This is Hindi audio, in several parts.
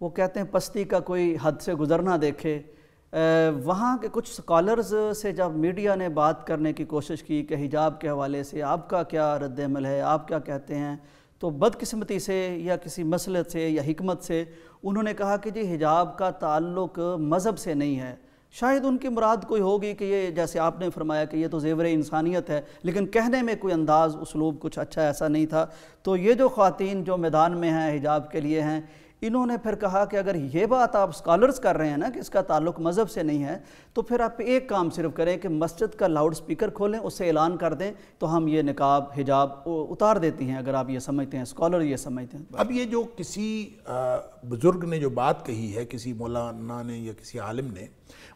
वो कहते हैं, पस्ती का कोई हद से गुजरना देखे। वहाँ के कुछ स्कॉलर्स से जब मीडिया ने बात करने की कोशिश की कि हिजाब के हवाले से आपका क्या रद्दमल है, आप क्या कहते हैं तो बदकिस्मती से या किसी मसलत से या हमत से उन्होंने कहा कि जी, हिजाब का ताल्लुक मज़हब से नहीं है। शायद उनकी मुराद कोई होगी कि ये, जैसे आपने फरमाया कि ये तो जेवर इंसानियत है, लेकिन कहने में कोई अंदाज़, उसलूब कुछ अच्छा ऐसा नहीं था। तो ये जो ख़वान जो मैदान में हैं, हिजाब के लिए हैं इन्होंने फिर कहा कि अगर ये बात आप स्कॉलर्स कर रहे हैं ना कि इसका ताल्लुक मज़हब से नहीं है तो फिर आप एक काम सिर्फ़ करें कि मस्जिद का लाउड स्पीकर खोलें, उससे ऐलान कर दें तो हम ये निकाब, हिजाब उतार देती हैं, अगर आप ये समझते हैं स्कॉलर ये समझते हैं। अब ये जो किसी बुज़ुर्ग ने जो बात कही है, किसी मौलाना ने या किसी आलिम ने,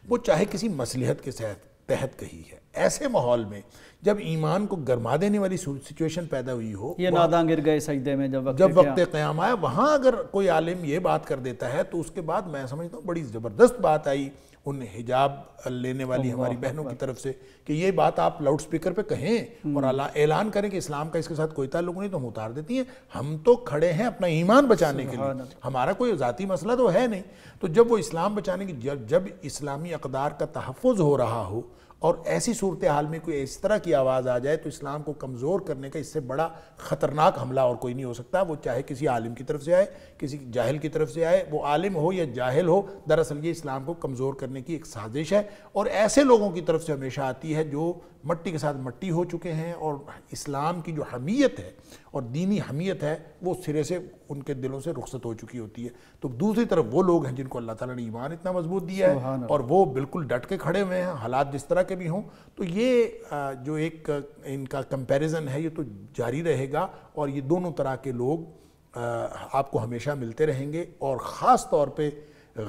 वो चाहे किसी मसलहत के तहत कही है। ऐसे माहौल में जब ईमान को गरमा देने वाली सिचुएशन पैदा हुई हो ये नादा गिर गए सजदे में जब वक्त जब वक्त क़याम आया वहाँ अगर कोई आलिम ये बात कर देता है तो उसके बाद मैं समझता हूँ बड़ी ज़बरदस्त बात आई उन हिजाब लेने वाली हमारी बहनों की तरफ़ से कि ये बात आप लाउड स्पीकर पे कहें हम्म। और ऐलान करें कि इस्लाम का इसके साथ कोई ताल्लुक नहीं तो हम उतार देती हैं। हम तो खड़े हैं अपना ईमान बचाने के लिए। हमारा कोई ज़ाती मसला तो है नहीं। तो जब वो इस्लाम बचाने की जब जब इस्लामी अकदार का तहफ़ हो रहा हो और ऐसी सूरत हाल में कोई इस तरह की आवाज़ आ जाए तो इस्लाम को कमज़ोर करने का इससे बड़ा ख़तरनाक हमला और कोई नहीं हो सकता। वो चाहे किसी आलिम की तरफ़ से आए, किसी जाहिल की तरफ़ से आए, वो आलिम हो या जाहिल हो, दरअसल ये इस्लाम को कमज़ोर करने की एक साजिश है। और ऐसे लोगों की तरफ़ से हमेशा आती है जो मट्टी के साथ मट्टी हो चुके हैं और इस्लाम की जो हमीयत है और दीनी हमीयत है, वो सिरे से उनके दिलों से रुखसत हो चुकी होती है। तो दूसरी तरफ़ वो लोग हैं जिनको अल्लाह ताला ने ईमान इतना मज़बूत दिया है और वो बिल्कुल डट के खड़े हुए हैं हालात जिस तरह के भी हों। तो ये जो एक इनका कंपैरिजन है ये तो जारी रहेगा और ये दोनों तरह के लोग आपको हमेशा मिलते रहेंगे और ख़ास तौर पर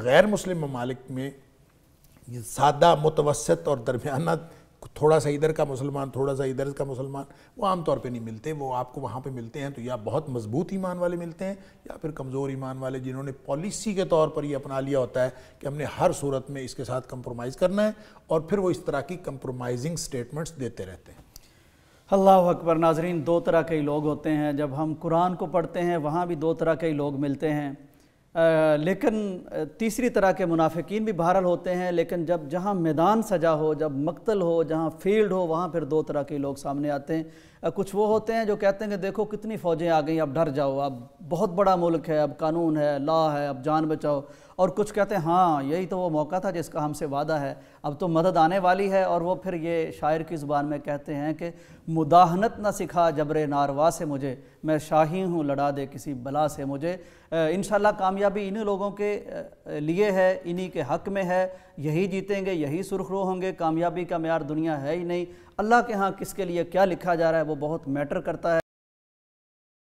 गैर मुस्लिम ममालिक में सादा मुतवसत और दरमियाना थोड़ा सा इधर का मुसलमान, थोड़ा सा इधर का मुसलमान, वो आमतौर पे नहीं मिलते, वो आपको वहाँ पे मिलते हैं तो या बहुत मज़बूत ईमान वाले मिलते हैं या फिर कमज़ोर ईमान वाले जिन्होंने पॉलिसी के तौर पर ये अपना लिया होता है कि हमने हर सूरत में इसके साथ कंप्रोमाइज़ करना है और फिर वो इस तरह की कंप्रोमाइजिंग स्टेटमेंट्स देते रहते हैं। अल्लाह अकबर, नाजरीन, दो तरह के लोग होते हैं। जब हम कुरान को पढ़ते हैं, वहाँ भी दो तरह के लोग मिलते हैं। लेकिन तीसरी तरह के मुनाफिकीन भी बहरल होते हैं, लेकिन जब जहाँ मैदान सजा हो, जब मकतल हो, जहाँ फ़ील्ड हो, वहाँ फिर दो तरह के लोग सामने आते हैं। कुछ वो होते हैं जो कहते हैं कि देखो कितनी फ़ौजें आ गई, अब डर जाओ, अब बहुत बड़ा मुल्क है, अब कानून है, ला है, अब जान बचाओ। और कुछ कहते हैं हाँ यही तो वो मौका था जिसका हमसे वादा है। अब तो मदद आने वाली है। और वो फिर ये शायर की ज़ुबान में कहते हैं कि, मुदाहनत न सिखा जबर नारवा से मुझे। मैं शाही हूँ, लड़ा दे किसी बला से मुझे। इन कामयाबी इन्हीं लोगों के लिए है, इन्हीं के हक़ में है। यही जीतेंगे, यही सुरखरू होंगे। कामयाबी का मैार दुनिया है ही नहीं। अल्लाह के यहाँ किसके लिए क्या लिखा जा रहा है, वो बहुत मैटर करता है।